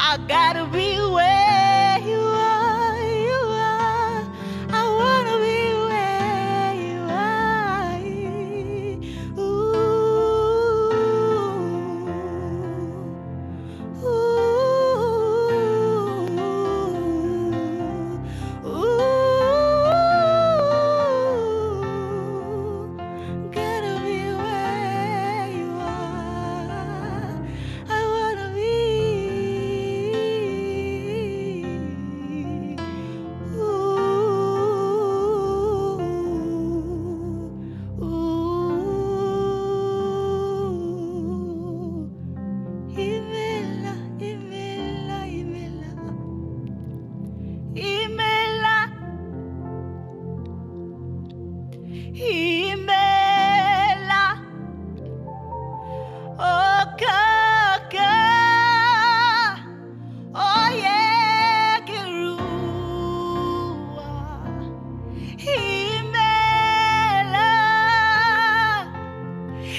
I gotta be where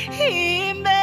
Imela.